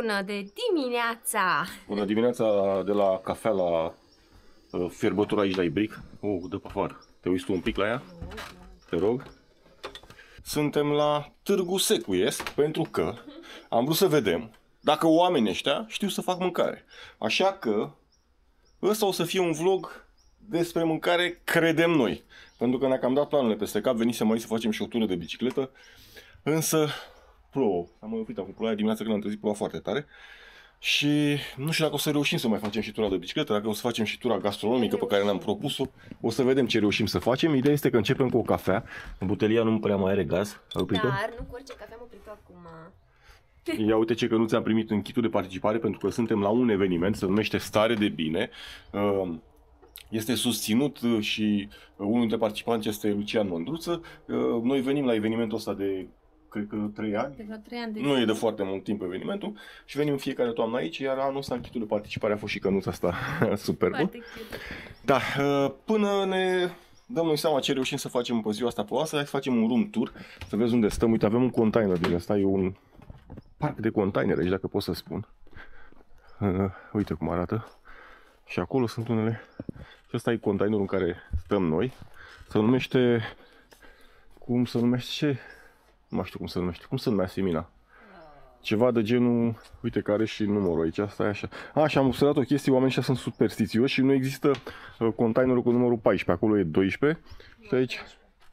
Bună de dimineața! Bună dimineața de la cafea la uh, fierbătură aici la Ibric. Oh, dă pe afară. Te uiți tu un pic la ea? Te rog. Suntem la Târgu Secuiesc pentru că am vrut să vedem dacă oamenii ăștia știu să fac mâncare. Așa că ăsta o să fie un vlog despre mâncare, credem noi. Pentru că ne-a cam dat planurile peste cap, venisem aici să facem și o tură de bicicletă, însă plouă. Am mai oprit acum ploaia dimineața când am trezit ploua foarte tare. Și nu știu dacă o să reușim să mai facem și tura de bicicletă, dacă o să facem și tura gastronomică pe care ne-am propus-o, o să vedem ce reușim să facem. Ideea este că începem cu o cafea. Butelia nu prea mai are gaz. Ai oprit-o? Dar nu cu orice cafea am oprit acum. Ia uite ce că nu ți-am primit închitul de participare pentru că suntem la un eveniment, se numește Stare de Bine. Uh, Este susținut uh, și uh, unul dintre participanți este Lucian Mândruță. Uh, Noi venim la evenimentul ăsta de, cred că, 3 ani. De vreo 3 ani de Nu e de foarte mult timp evenimentul și venim în fiecare toamnă aici, iar anul ăsta închitul de participare a fost și cănuța asta superbă. Foarte cute. Da, uh, până ne dăm noi seama ce reușim să facem pe ziua asta pe oasă, hai să facem un room tour, să vezi unde stăm. Uite, avem un container din ăsta, e un parc de containere aici, dacă pot să spun. Uh, Uite cum arată. Și acolo sunt unele... Și ăsta e containerul în care stăm noi. Se numește... Cum se numește? Ce? Nu mai știu cum se numește. Cum se numea Simina? Ceva de genul, uite care are și numărul aici, asta e așa. A, și am observat o chestie, oamenii ăștia sunt superstițioși și nu există uh, containerul cu numărul 14, acolo e 12 și aici,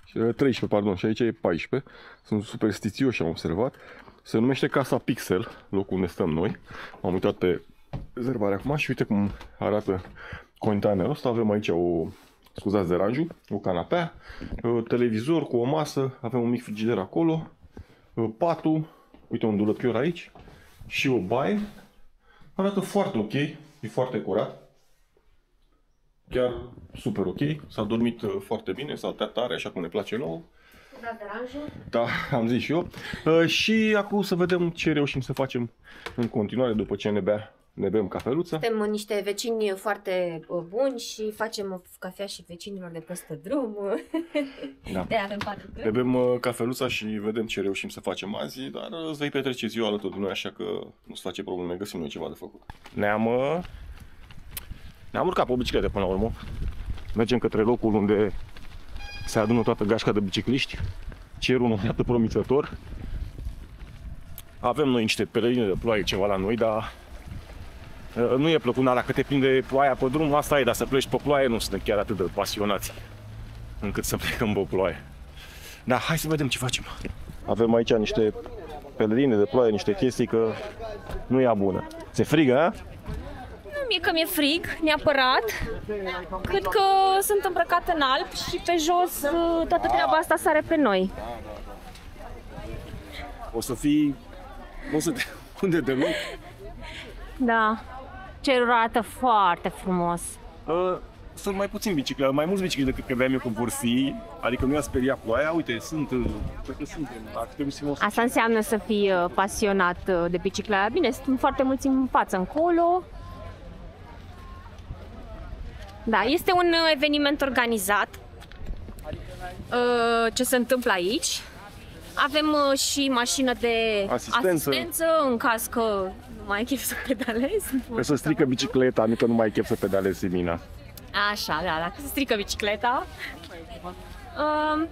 și, uh, 13, pardon, și aici e 14. Sunt superstițioși, am observat. Se numește Casa Pixel, locul unde stăm noi. M-am uitat pe rezervare acum și uite cum arată containerul ăsta. Avem aici o, scuzați deranjul, o canapea, uh, televizor cu o masă, avem un mic frigider acolo, uh, patul, uite un dulăpior aici și o baie. Arată foarte ok, e foarte curat. Chiar super ok, s-a dormit uh, foarte bine, s-a tăiat tare, așa cum ne place nouă. Da, deranjul? Da, am zis și eu. Uh, și acum să vedem ce reușim să facem în continuare după ce ne, bea, ne bem cafeluță. Suntem niște vecini foarte uh, buni și facem cafea și vecinilor de peste drum. Da. De avem patru Ne căi. bem uh, cafeluța și vedem ce reușim să facem azi, dar uh, îți vei petrece ziua alături de noi, așa că nu-ți face probleme, găsim noi ceva de făcut. Ne-am, uh, ne-am urcat pe o bicicletă până la urmă. Mergem către locul unde se adună toată gașca de bicicliști. Cerul nu arată promițător. Avem noi niște pelerine de ploaie ceva la noi, dar uh, nu e plăcut, na, dacă te prinde ploaia pe drum, asta e, dar să pleci pe ploaie nu suntem chiar atât de pasionați încât să plecăm pe ploaie. Da, hai să vedem ce facem. Avem aici niște pelerine de ploaie, niște chestii că nu e bună. Se frigă, a? Nu mie că mi-e frig, neapărat. Cât că sunt îmbrăcată în alb și pe jos uh, toată treaba asta sare pe noi. O să fii... O să te... Unde de loc? Da. Cerul arată foarte frumos. Uh, sunt mai puțin biciclete, mai mulți biciclete decât credeam eu că vor fi. Adică nu i-a speriat ploaia. Uite, sunt... uh, Cred că suntem. Ar trebui să fim 100. Asta înseamnă să fii uh, pasionat uh, de bicicletă. Bine, sunt foarte mulți în față încolo. Da, este un uh, eveniment organizat. Uh, Ce se întâmplă aici? Avem uh, și mașină de Asistență. asistență în caz că nu mai ai chef să pedalezi. Că să strică bicicleta, nu că nu mai ai chef să pedalezi, Simina. Așa, da, dacă se strică bicicleta. Um,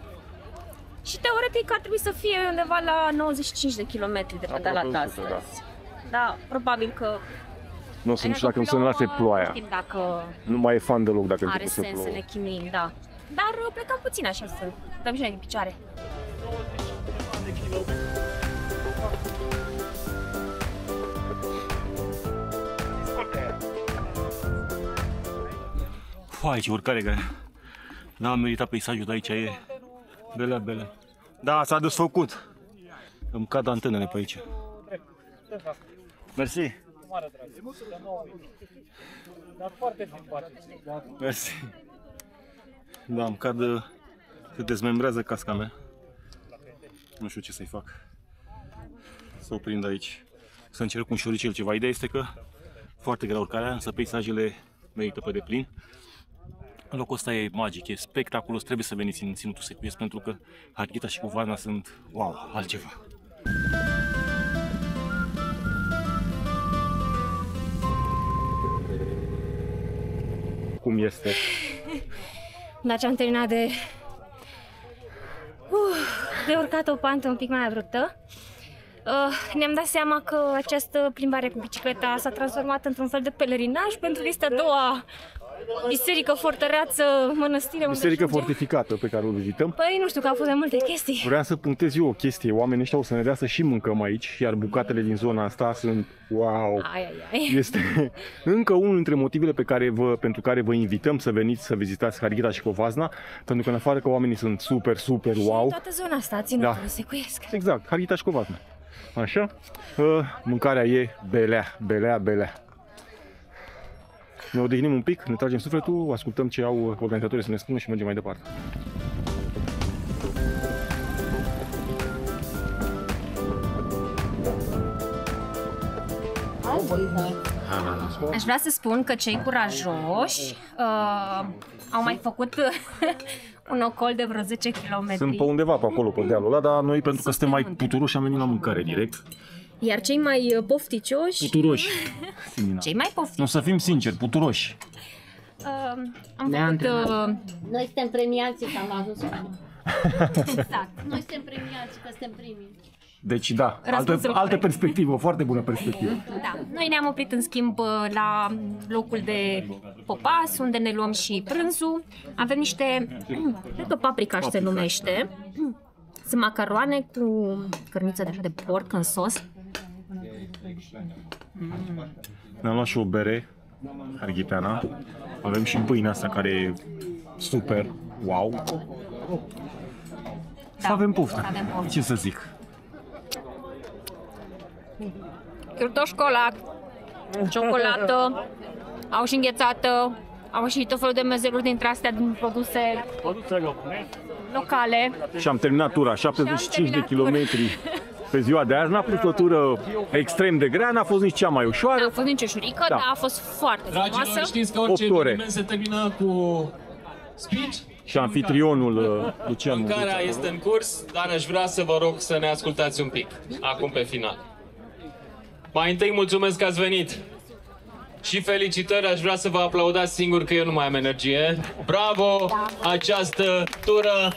și teoretic ar trebui să fie undeva la 95 de kilometri de pedalat Aproape astăzi. 100, da. Da, probabil că... Nu o să nu știu dacă nu să ne lase ploaia. Nu știm dacă Nu mai e fan deloc dacă are începe să sens să plouă. ne chinuim, da. Dar uh, plecăm puțin așa să dăm și noi din picioare. Fai, ce urcare grea. N-am meritat peisajul de aici, e belea, belea. Da, s-a desfăcut. Îmi cad antenele pe aici. Mersi. mare drag. De nou, dar foarte simpatic. Da? Mersi. Da, îmi cad, uh, se dezmembrează casca mea. Nu știu ce să-i fac. Să o prind aici. Să încerc un șoricel ceva. Ideea este că foarte grea urcarea, însă peisajele merită pe deplin. Locul ăsta e magic, e spectaculos, trebuie să veniți în Ținutul Secuiesc pentru că Harghita și Covana sunt, wow, altceva. Cum este? Dar ce am terminat de Uh, de urcat o pantă un pic mai abruptă. Uh, ne-am dat seama că această plimbare cu bicicleta s-a transformat într-un fel de pelerinaj pentru că este a doua biserică, fortăreață, mănăstire. unde Biserică ajungem. fortificată pe care o vizităm. Păi nu știu, că au fost de multe chestii. Vreau să punctez eu o chestie. Oamenii ăștia o să ne dea să și mâncăm aici, iar bucatele din zona asta sunt wow. Ai, ai, ai. Este încă unul dintre motivele pe care vă, pentru care vă invităm să veniți să vizitați Harghita și Covazna, pentru că în afară că oamenii sunt super, super În wow. toată zona asta, ținutul Da. da. secuiesc. Exact, Harghita și Covazna. Așa? Uh, Mâncarea e belea, belea, belea. Ne odihnim un pic, ne tragem sufletul, ascultăm ce au organizatorii să ne spună și mergem mai departe. Aș vrea să spun că cei curajoși uh, au mai făcut un ocol de vreo 10 km. Sunt pe undeva pe acolo, pe dealul ăla, dar noi pentru că suntem mai munte. puturoși am venit la mâncare direct. Iar cei mai uh, pofticioși, Puturoși. Simina. cei mai Nu pofticioși, să fim sinceri, puturoși. uh, am făcut... Uh, Noi suntem premiații că am ajuns acolo. exact. Noi suntem premiați că suntem primii. Deci da, altă, Răspunsul altă corect. perspectivă, foarte bună perspectivă. Da. Noi ne-am oprit în schimb uh, la locul de popas, unde ne luăm și prânzul. Avem niște, cred că paprikaș se numește. Sunt macaroane cu cărniță de așa de porc în sos. Ne-am luat și o bere, arghiteana. Avem și pâinea asta care e super, wow. Să avem poftă. să avem poftă. Ce să zic? Cârtoș ciocolată, au și înghețată, au și tot felul de mezeluri dintre astea din produse locale. Și am terminat tura, 75 de terminat kilometri pe ziua de azi. N-a fost o tură extrem de grea, n-a fost nici cea mai N-a ușoară. fost nici ușurică, Da. dar a fost foarte Dragilor, frumoasă. știți că orice Opt ore. eveniment se termină cu speech? Și anfitrionul uh, Lucian Mâncarea este în curs, dar aș vrea să vă rog să ne ascultați un pic, acum pe final. Mai întâi mulțumesc că ați venit. Și felicitări, aș vrea să vă aplaudați singur că eu nu mai am energie. Bravo această tură,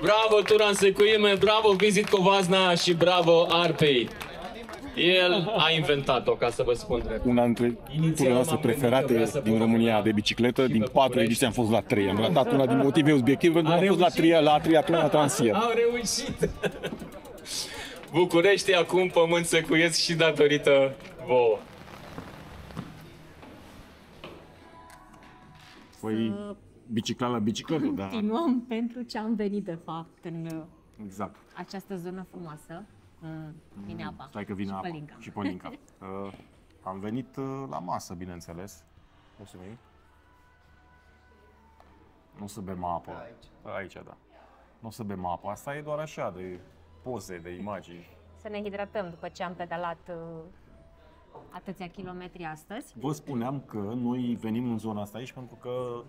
bravo tura în secuime, bravo Visit Covazna și bravo Arpei. El a inventat-o, ca să vă spun drept. una dintre turile noastre preferate din România de bicicletă. Din patru ediții am fost la trei. Am ratat una din motive obiective pentru că am fost la trei, la triatlon la Transier. Au reușit! București e acum pământ secuiesc și datorită vouă. Păi, bicicla la bicicletă, da. Continuăm pentru ce am venit, de fapt, în uh, Exact. această zonă frumoasă. Uh, Vine apa. Stai că vine și apa. pălinca. Și pălinca. uh, am venit uh, la masă, bineînțeles. O să vei? Nu o să bem apă. Aici, da. Nu o să bem apă. Asta e doar așa, de poze, de imagini. Să ne hidratăm după ce am pedalat uh, atâția kilometri astăzi. Vă spuneam că noi venim în zona asta aici pentru că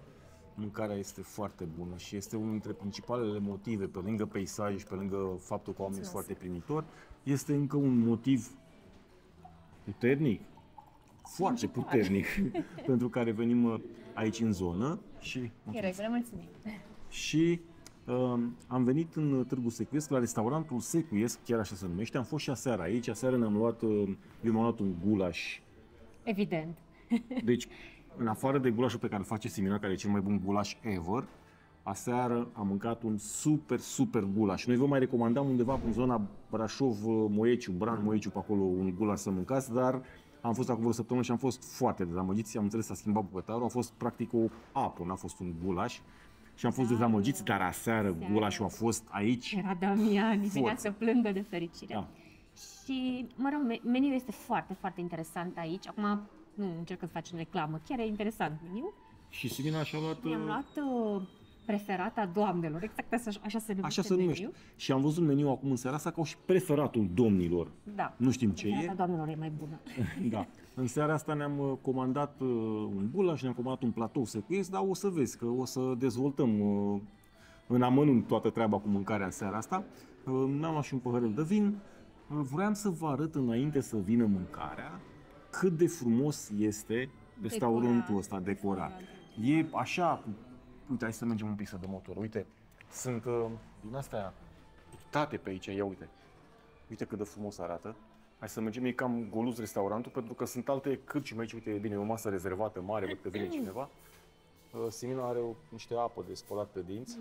mâncarea este foarte bună și este unul dintre principalele motive, pe lângă peisaj și pe lângă faptul că oamenii sunt foarte primitori, este încă un motiv puternic, foarte puternic, pentru care venim uh, aici în zonă și E regulă, mulțumim. și uh, am venit în Târgu Secuiesc, la restaurantul Secuiesc, chiar așa se numește. Am fost și aseară aici. Aseară ne-am luat, uh, eu mi-am luat un gulaș Evident. deci, în afară de gulașul pe care îl face Simina, care e cel mai bun gulaș ever, aseară am mâncat un super, super gulaș. Noi vă mai recomandam undeva în zona Brașov, Moieciu, Bran, Moieciu, pe acolo un gulaș să mâncați, dar am fost acum vreo săptămână și am fost foarte dezamăgiți. Am înțeles, s-a schimbat bucătarul, a fost practic o apă, n-a fost un gulaș. Și am fost dezamăgiți, dar aseară gulașul a fost aici. Era Damian, venea Forță. să plângă de fericire. Da. Și, mă rog, me- meniul este foarte, foarte interesant aici. Acum, nu încerc să facem reclamă, chiar e interesant meniul. Și Simina și-a luat... Mi-am uh, luat uh, preferata doamnelor, exact așa, așa se numește Așa se numește. meniul. Și am văzut meniul acum în seara asta ca și preferatul domnilor. Da. Nu știm ce Preferata e. doamnelor e mai bună. Da. În seara asta ne-am uh, comandat uh, un gulaș, ne-am comandat un platou secuiesc, dar o să vezi că o să dezvoltăm uh, în amănunt toată treaba cu mâncarea în seara asta. Uh, Ne-am luat și un păhărel de vin. Uh, Vroiam să vă arăt înainte să vină mâncarea cât de frumos este restaurantul ăsta decorat. E așa, uite, hai să mergem un pic să dăm motor. Uite, sunt uh, din astea pictate pe aici, ia uite. Uite cât de frumos arată. Hai să mergem, e cam goluz restaurantul, pentru că sunt alte cârciumi aici, uite, e bine, e o masă rezervată mare, văd că vine cineva. Uh, Simina are o, niște apă de spălat pe dinți.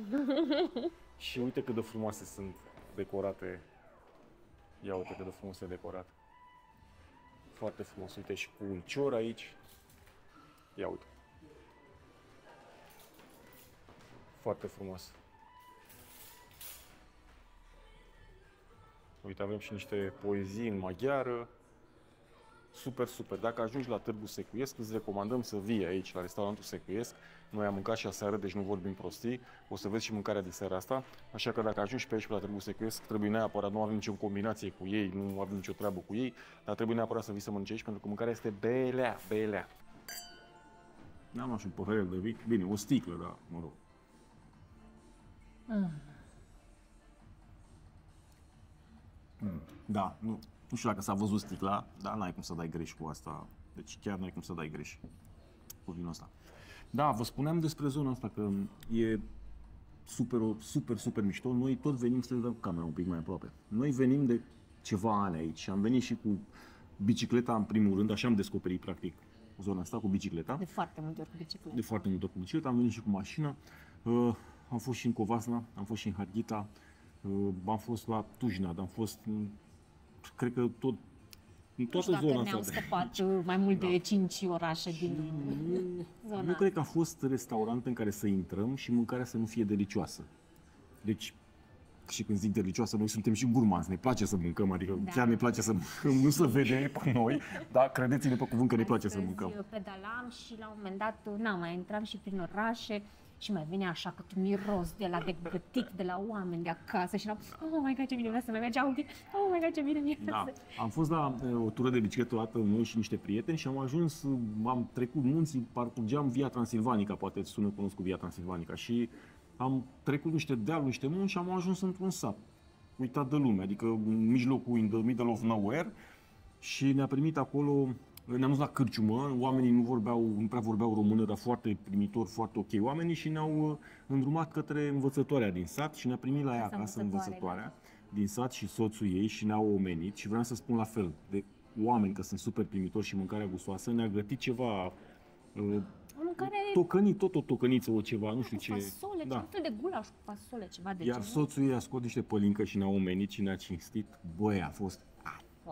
și uite cât de frumoase sunt decorate. Ia uite cât de frumos e decorat. Foarte frumos, uite și cu un cior aici. Ia uite. Foarte frumos. Uite, avem și niște poezii în maghiară. Super, super. Dacă ajungi la Târgu Secuiesc, îți recomandăm să vii aici, la restaurantul Secuiesc. Noi am mâncat și aseară, deci nu vorbim prostii. O să vezi și mâncarea de seara asta. Așa că dacă ajungi pe aici, pe la Târgu Secuiesc, trebuie neapărat, nu avem nicio combinație cu ei, nu avem nicio treabă cu ei, dar trebuie neapărat să vii să mănânci aici, pentru că mâncarea este belea, belea. N-am luat și un păhărel de vin. Bine, o sticlă, dar mă rog. Mm. Da, nu, nu știu dacă s-a văzut sticla, dar n-ai cum să dai greș cu asta. Deci chiar n-ai cum să dai greș cu vinul ăsta. Da, vă spuneam despre zona asta că e super, super, super mișto. Noi tot venim să dăm camera un pic mai aproape. Noi venim de ceva ani aici și am venit și cu bicicleta în primul rând, așa am descoperit practic zona asta cu bicicleta. De foarte multe ori cu bicicletă. De foarte mult cu bicicleta, am venit și cu mașina. Uh, am fost și în Covasna, am fost și în Harghita, uh, am fost la Tujnad, am fost, în, cred că tot, în Nu toată știu dacă zona ne-au asta. scăpat uh, mai mult de 5 orașe din zona. Nu cred că a fost restaurant în care să intrăm și mâncarea să nu fie delicioasă. Deci, și când zic delicioasă, noi suntem și gurmanzi, ne place să mâncăm, adică Da. da. chiar ne place să mâncăm, nu să vede pe noi, dar credeți-ne pe cuvânt că ne place să Astăzi, mâncăm. uh, pedalam și la un moment dat, uh, na, mai intram și prin orașe și mai venea așa cât un miros de la de gătit de la oameni de acasă și eram, oh my god, ce bine vrea să mai mergea un pic, oh my god, ce bine mi Da. Am fost la uh, o tură de bicicletă o dată noi și niște prieteni și am ajuns, uh, am trecut munții, parcurgeam Via Transilvanica, poate îți sună cunoscut Via Transilvanica și am trecut niște dealuri, niște munți și am ajuns într-un sat uitat de lume, adică în mijlocul, in the middle of nowhere și ne-a primit acolo, ne-am dus la cârciumă, oamenii nu vorbeau, nu prea vorbeau română, dar foarte primitor, foarte ok oamenii și ne-au uh, îndrumat către învățătoarea din sat și ne-a primit la ea Casa acasă învățătoare, învățătoarea din sat și soțul ei și ne-au omenit și vreau să spun la fel, de oameni că sunt super primitori și mâncarea gustoasă, ne-a gătit ceva uh, O mâncare tocănit, tot o tocăniță, o ceva, nu știu cu ce. fasole, da. un fel de gulaș cu fasole, ceva de Iar genul. soțul ei a scos niște pălincă și ne-a omenit și ne-a cinstit. Băi, a fost Foarte.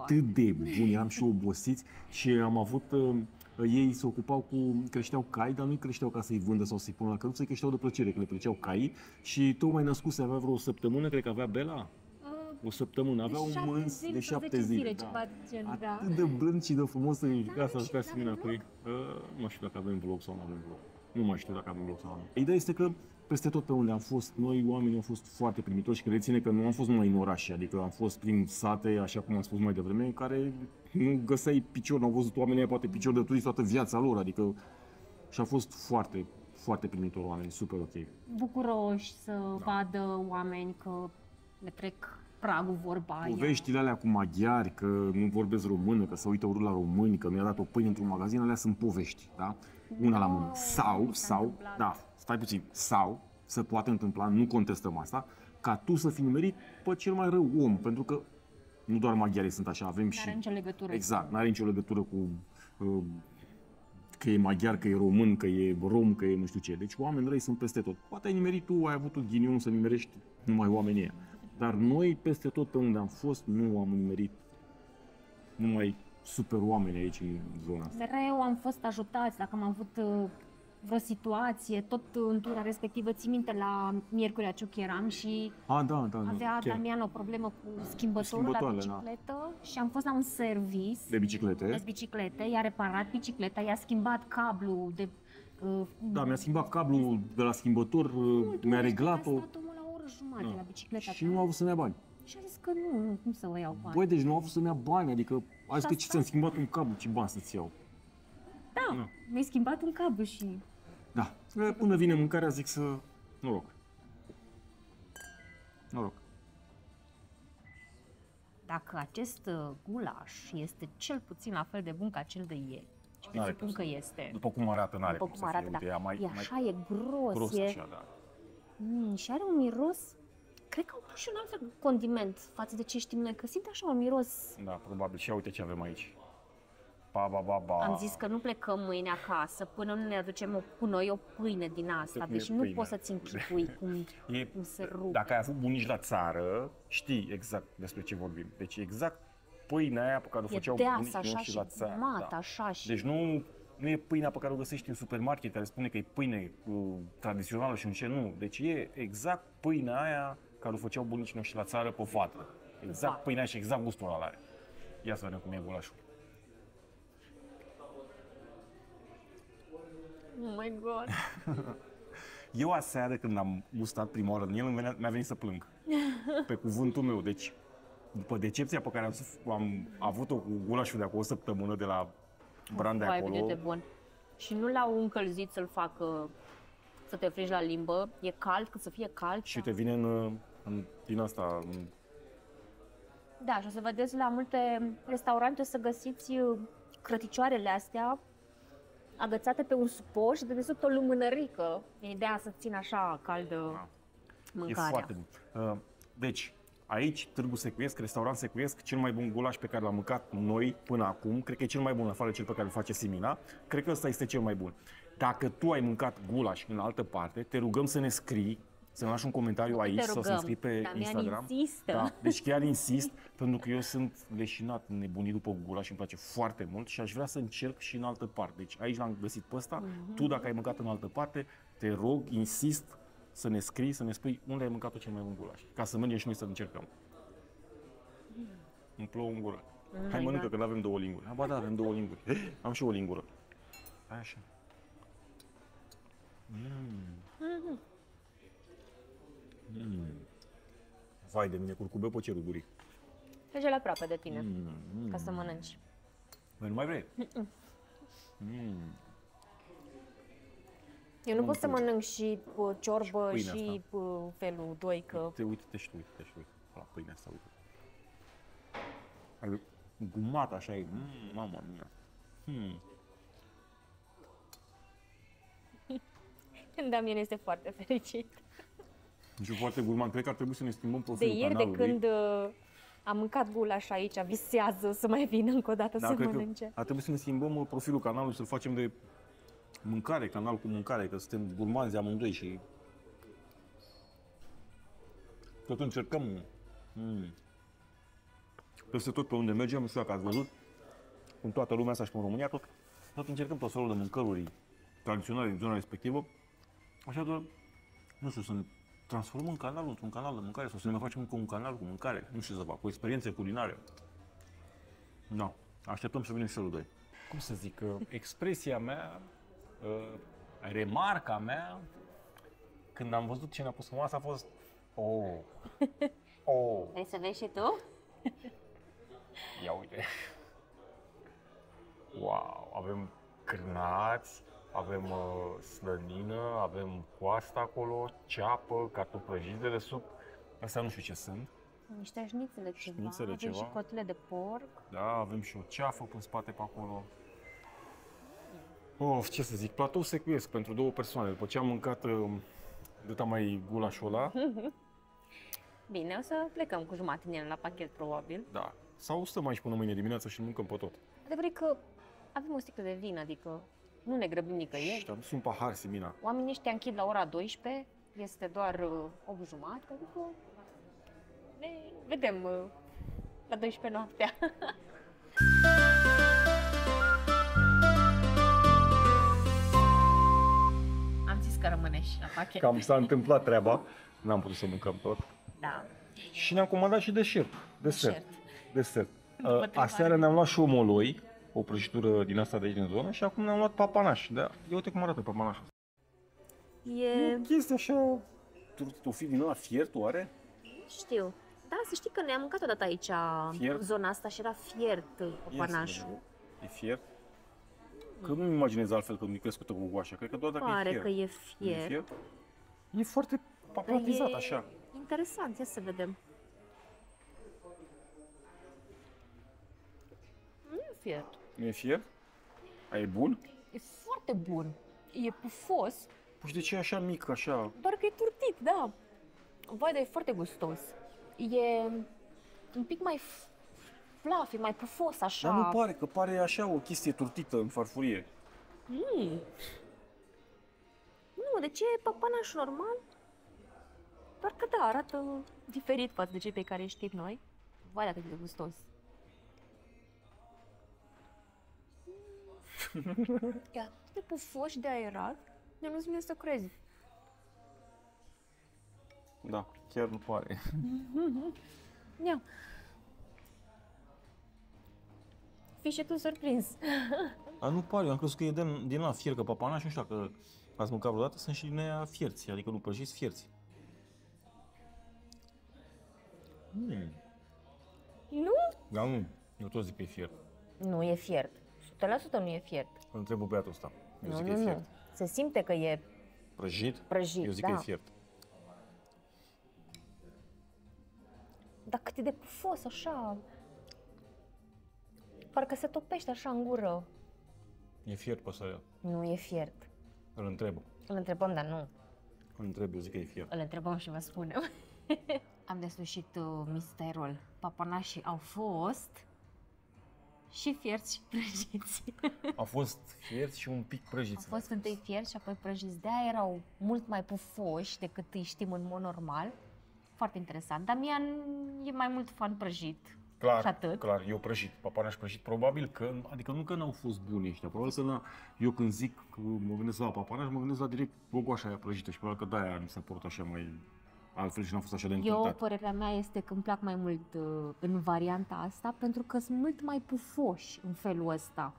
Atât de bun, eram și obosiți și am avut... Uh, ei se ocupau cu, creșteau cai, dar nu creșteau ca să-i vândă sau să-i pună la căruță, îi creșteau de plăcere, că le plăceau caii și tocmai născuse, avea vreo săptămână, cred că avea Bela, Uh, o săptămână, avea un șapte mâns zile de sau șapte zece zile. zile, da. ceva de genul, da. Atât de blând și de frumos să-i juca să și juca n-avem Simina cu ei. Uh, nu mai știu dacă avem vlog sau nu avem vlog. Nu mai știu dacă avem vlog sau nu. avem. Ideea este că peste tot pe unde am fost, noi oamenii au fost foarte primitori și credeți-ne că nu am fost numai în orașe, adică am fost prin sate, așa cum am spus mai devreme, în care nu găseai picior, n-au văzut oamenii aia poate picior de turist toată viața lor, adică și a fost foarte, foarte primitor oamenii, super ok. bucuroși să vadă oameni că le trec pragul vorba aia. Poveștile alea cu maghiari, că nu vorbesc română, că se uită urât la români, că nu i-a dat o pâine într-un magazin, alea sunt povești, da? Una la mână. Sau, mi s-a sau, întâmplat. da, stai puțin, sau se poate întâmpla, nu contestăm asta, ca tu să fi nimerit pe cel mai rău om, pentru că nu doar maghiarii sunt așa, avem și... N-are nicio legătură. Exact, nu are nicio legătură cu uh, că e maghiar, că e român, că e rom, că e nu știu ce. Deci oameni răi sunt peste tot. Poate ai nimerit tu, ai avut un ghinion să nimerești numai oamenii ăia. Dar noi, peste tot pe unde am fost, nu am nimerit numai super oameni aici în zona asta. Mereu am fost ajutați, dacă am avut uh, vreo situație, tot în tura respectivă, țin minte la Miercurea Ciuc eram și A, da, da, da. avea chiar. Damian o problemă cu schimbătorul la Schimbătoarele, da. bicicletă și am fost la un servis De biciclete. de biciclete, i-a reparat bicicleta, i-a schimbat cablul de... Uh, Da, mi-a schimbat cablul de la schimbător, uh, nu, mi-a a reglat-o stat omul la o oră jumătate Da. la bicicleta și nu a avut să-mi ia bani. Și a zis că nu, nu, cum să o iau bani. Băi, deci nu a avut să-mi ia bani, adică a zis Și că a ce ți-am stat- schimbat un cablu, ce bani să-ți iau. Da, nu. mi-ai schimbat un cablu și Da, până vine mâncarea zic să... Noroc. Noroc. dacă acest uh, gulaș este cel puțin la fel de bun ca cel de ieri, Și N-are presupun cum că să- este. După cum arată, n-are După cum cum să arată, fie. Uite, da. ea mai, E mai așa, e gros, gros e... așa, da. Mm, și are un miros, cred că au pus și un alt fel condiment față de ce știm noi, că simte așa un miros. Da, probabil. Și ia uite ce avem aici. Ba, ba, ba, ba. Am zis că nu plecăm mâine acasă până nu ne aducem o, cu noi o pâine din asta, Cum e deci nu pâine? poți să-ți închipui cum, E, cum se rup. dacă ai avut bunici la țară, știi exact despre ce vorbim. Deci exact pâinea aia pe care o e făceau deasă bunicii așa noștri și la țară. mat, da. așa și... Deci nu, nu e pâinea pe care o găsești în supermarket, care spune că e pâine uh, tradițională și nu ce, nu. Deci e exact pâinea aia care o făceau bunicii noștri la țară pe fată. Exact Vatră. pâinea și exact gustul ăla are. Ia să vedem cum e gulașul. Oh my god! Eu aseară când am gustat prima oară din el, îmi venea- mi-a venit să plâng. Pe cuvântul meu. Deci, după decepția pe care am, suf- am avut-o cu gulașul de acolo o săptămână de la brand de Vai, acolo, cât de bun. Și nu l-au încălzit să-l facă să te frigi la limbă, e cald, cât să fie cald. și te vine în, în din asta, în, Da, și o să vedeți la multe restaurante o să găsiți uh, crăticioarele astea agățate pe un suport și de desubt o lumânărică. E ideea să țină așa caldă E mâncarea. foarte bun. Uh, Deci, aici, Târgu Secuiesc, restaurant Secuiesc, cel mai bun gulaș pe care l-am mâncat noi până acum, cred că e cel mai bun, în afară de cel pe care îl face Simina, cred că ăsta este cel mai bun. Dacă tu ai mâncat gulaș în altă parte, te rugăm să ne scrii, să ne lași un comentariu aici sau să ne rugăm, scrii pe Damian Instagram. insistă. Da, deci chiar insist, pentru că eu sunt leșinat, nebunit după gulaș și îmi place foarte mult și aș vrea să încerc și în altă parte. Deci aici l-am găsit pe ăsta, Mhm. tu dacă ai mâncat în altă parte, te rog, insist să ne scrii, să ne spui unde ai mâncat cel mai bun gulaș, ca să mergem și noi să încercăm. Îmi plouă în gură. Hai mănâncă, God. că nu avem două linguri. Ah, Ba da, avem două linguri. Am și o lingură. Hai așa. Mm. Mm. Vai de mine, curcubeu pe cerul gurii. Trece la aproape de tine, Mm. ca să mănânci. Băi, nu mai vrei? Mm. Eu nu pot să mănânc și uh, ciorbă pâinea și uh, felul 2, că Te uite-te și tu, uite-te și tu, uite. La pâinea asta, uite. Are gumat așa e. Mm, mama mia. Hmm. Damian este foarte fericit. Și foarte gurmand. Cred că ar trebui să ne schimbăm De profilul ieri, de canalului. când uh, am mâncat gulaș aici, visează să mai vină încă o dată Da, să cred că mănânce. ar trebui să ne schimbăm uh, profilul canalului, să-l facem de mâncare, canal cu mâncare, că suntem gurmanzi amândoi și tot încercăm mm. peste tot pe unde mergem, nu știu dacă ați văzut, în toată lumea asta și pe România, tot, tot încercăm tot felul de mâncăruri tradiționale din zona respectivă, așa doar, nu știu, să ne transformăm în canalul într-un canal de mâncare sau să ne mai facem încă un canal cu mâncare, nu știu să fac, cu experiențe culinare. Da, așteptăm să vină și celul doi. Cum să zic, uh, expresia mea, uh, remarca mea, când am văzut ce ne-a pus pe masă a fost Oh, oh, Vrei să vezi și tu? ia uite. Wow, avem cârnați, avem uh, slănină, avem coasta acolo, ceapă, cartofi prăjiți de desubt. Astea nu știu ce sunt. Niște șnițele ceva, Șnițele avem ceva. și cotele de porc. Da, avem și o ceafă pe spate pe acolo. Of, ce să zic, platou secuiesc pentru două persoane. După ce am mâncat uh, data mai gulașul ăla, Bine, o să plecăm cu jumătate din ele la pachet, probabil. da. Sau stăm aici până mâine dimineață și mâncăm pe tot. Adevărul e că avem o sticlă de vin, adică nu ne grăbim nicăieri. Și am dus un pahar, Simina. Oamenii ăștia închid la ora 12, este doar uh, 8 jumate, adică ne vedem uh, la 12 noaptea. Am zis că rămâne și la pachet. Cam s-a întâmplat treaba, n-am putut să mâncăm tot. Da. Și ne-am comandat și deșert. Desert. Desert. Uh, întrebare. aseară ne-am luat și o moloi, o prăjitură din asta de aici din zonă și acum ne-am luat papanaș. Da, ia uite cum arată papanașul. E... Chestia așa, tu fi din ăla fiert, oare? Știu. Da, să știi că ne-am mâncat odată aici Fiert? zona asta și era fiert uh, Ia să panașul. vedem. E fiert? Că nu-mi imaginez altfel că nu e crescută cu goașa. Cred că doar dacă Pare e fiert. că e Nu E fiert. fiert? E foarte papatizat E așa. Interesant, ia să vedem. Nu e fiert. Nu e fiert? A, e bun? E foarte bun. E pufos, Păi și de ce e așa mic, așa? doar că e turtit, da. Vai, dar e foarte gustos. E un pic mai f- fluffy, mai pufos așa. Dar nu pare, că pare așa o chestie turtită în farfurie. Mm. Nu, de ce e papanaș normal? Doar că da, arată diferit față de cei pe care îi știm noi. Vai, dar cât de gustos. E atât de pufos și de aerat, de nu-ți vine să crezi. Da, chiar nu pare. Ia. Fii și tu surprins. A, nu pare, eu am crezut că e din, din la fier, că papanaș, nu știu dacă ați mâncat vreodată, sunt și din aia fierți, adică nu prăjiți fierți. Mm. Nu? Da, nu, eu tot zic că e fiert. Nu e fiert. 100% nu e fiert. Îl întreb pe băiatul ăsta. Eu nu, zic nu, că e nu. fiert. Se simte că e Prăjit? prăjit, Eu zic da. că e fiert. Dar cât e de pufos, așa. Parcă se topește așa în gură. E fiert păsărea. Nu e fiert. Îl întreb. Îl întrebăm, dar nu. Îl întreb, eu zic că e fiert. Îl întrebăm și vă spunem. Am deslușit uh, misterul. Papanașii au fost și fierți și prăjiți. A fost fiert și un pic prăjit. Au fost întâi fierți și apoi prăjiți. De-aia erau mult mai pufoși decât îi știm în mod normal. Foarte interesant. Damian e mai mult fan prăjit. Clar, Și atât. clar, eu prăjit, papanaș prăjit, probabil că, adică nu că n-au fost buni ăștia, probabil că n eu când zic că mă gândesc la papanaș, mă gândesc la direct gogoașa aia prăjită și probabil că de-aia mi s-a părut așa mai, altfel și n-a fost așa de Eu, încântat. părerea mea este că îmi plac mai mult uh, în varianta asta pentru că sunt mult mai pufoși în felul ăsta.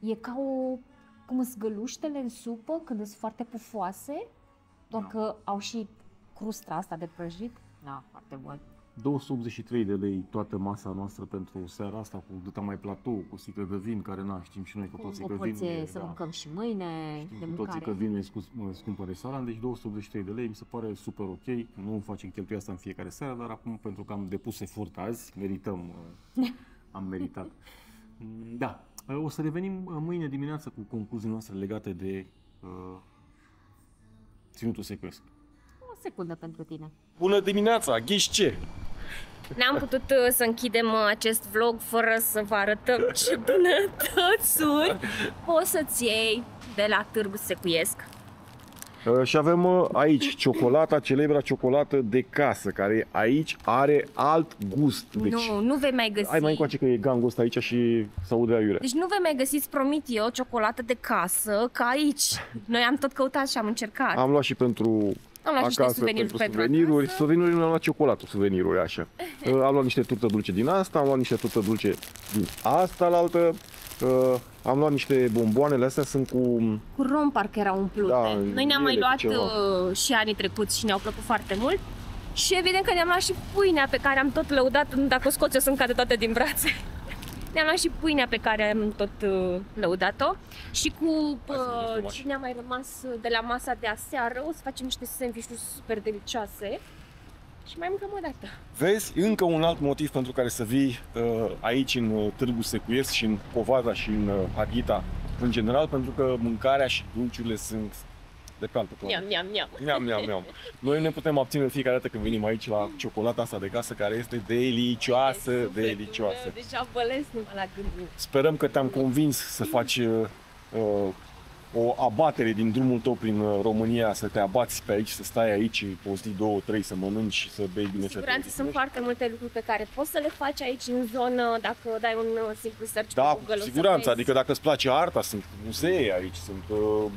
E ca o, cum sunt găluștele în supă când sunt foarte pufoase, doar Da. că au și crustra asta de prăjit. Da, foarte bun. 283 de lei toată masa noastră pentru seara asta, cu data mai platou, cu sticle de vin, care na, știm și noi cu toții o că porție vinul e, să da, mâncăm și mâine știm de cu toții mâncare. că vinul e scus, mă, scump în restaurant, deci 283 de lei mi se pare super ok, nu facem cheltuia asta în fiecare seară, dar acum pentru că am depus efort azi, merităm, uh, am meritat. Mm, Da, o să revenim uh, mâine dimineață cu concluziile noastre legate de uh, ținutul secuiesc. O secundă pentru tine. Bună dimineața, ghiși ce? N-am putut uh, să închidem uh, acest vlog fără să vă arătăm ce bunătățuri poți să-ți iei de la Târgu Secuiesc. Uh, Și avem uh, aici ciocolata, celebra ciocolată de casă, care aici are alt gust. Deci, Nu, nu vei mai găsi. hai mai încoace că e gangul ăsta aici și se aude aiurea. Deci nu vei mai găsi, îți promit eu, ciocolată de casă ca aici. Noi am tot căutat și am încercat. Am luat și pentru Am luat și niște acasă, suveniruri pentru pentru suveniruri. acasă. Suveniruri nu am luat ciocolată, suveniruri așa. Uh, am luat niște turtă dulce din asta, am luat niște turtă dulce din asta la altă. Uh, am luat niște bomboanele astea, sunt cu Cu rom parcă erau umplute. Da, Noi ne-am mai ele cu luat ceva. uh, și anii trecuți și ne-au plăcut foarte mult. Și evident că ne-am luat și pâinea pe care am tot lăudat, dacă o scoți o să-mi cadă toate din brațe. Ne-am luat și pâinea pe care am tot uh, lăudat-o și cu uh, ce ne-a mai rămas de la masa de aseară o să facem niște sandvișuri super delicioase și mai mâncăm o dată. Vezi, încă un alt motiv pentru care să vii uh, aici în uh, Târgu Secuiesc și în Povada și în uh, Harghita în general, pentru că mâncarea și dulciurile sunt de pe altă planetă. Miam, miam, miam. Miam, miam, miam. Noi ne putem abține de fiecare dată când venim aici la ciocolata asta de casă, care este delicioasă, E sufletul delicioasă. meu, Deja bălesc numai la gândul. Sperăm că te-am convins să faci uh, uh, o abatere din drumul tău prin uh, România, să te abați pe aici, să stai aici o zi, două, trei, să mănânci și să bei bine. Cu să te siguranță sunt odihnești. foarte multe lucruri pe care poți să le faci aici în zonă dacă dai un uh, simplu search Da, pe cu Google. o să siguranță. vezi. Adică dacă îți place arta, sunt muzee aici, sunt uh, uh,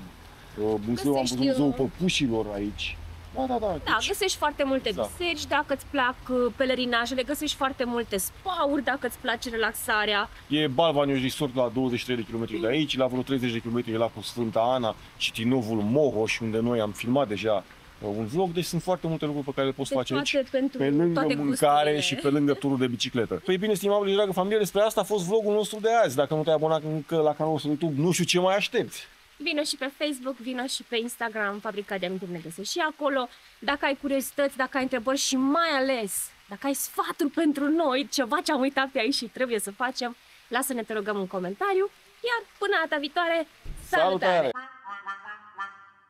muzeul, am Găsești, văzut muzeul uh, păpușilor aici. Da, da, da. Da, deci- găsești foarte multe Da. biserici, dacă îți plac uh, pelerinajele, găsești foarte multe spauri, dacă îți place relaxarea. E Balvaniu Resort la 23 de km de aici, la vreo 30 de km e la cu Sfânta Ana și Tinovul Mohoș, unde noi am filmat deja uh, un vlog, deci sunt foarte multe lucruri pe care le poți Se face aici. poate pentru Pe lângă toate mâncare gusturile. și pe lângă turul de bicicletă. Păi bine, stimabili și dragă familie, despre asta a fost vlogul nostru de azi. Dacă nu te-ai abonat încă la canalul nostru YouTube, nu știu ce mai aștepți. Vino și pe Facebook, vino și pe Instagram, Fabrica de Amintiri ne găsești și acolo. Dacă ai curiozități, dacă ai întrebări și mai ales dacă ai sfaturi pentru noi, ceva ce am uitat pe aici și trebuie să facem, lasă-ne, te rugăm, un comentariu. Iar până data viitoare, salutare!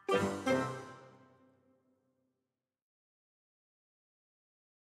salutare!